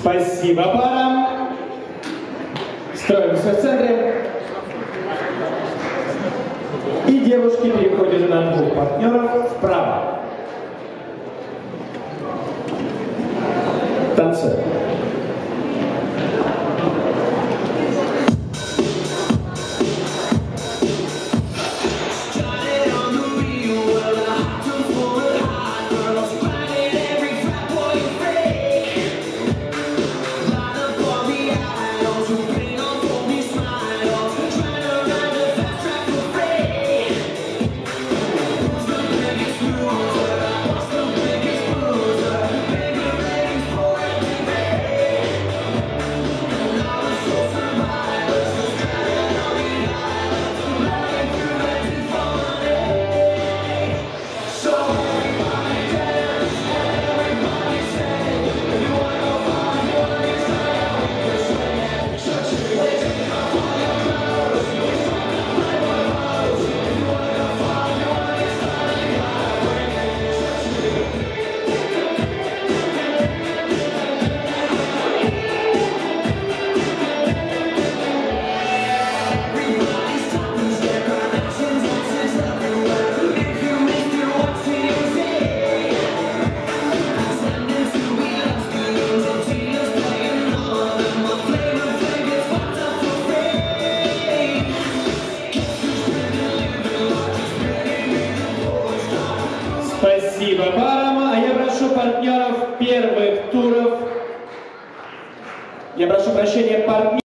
Спасибо парам. Строимся в центре. И девушки переходят на двух партнеров вправо. Танцуем. Спасибо парам. А я прошу партнеров первых туров. Я прошу прощения, партнеров.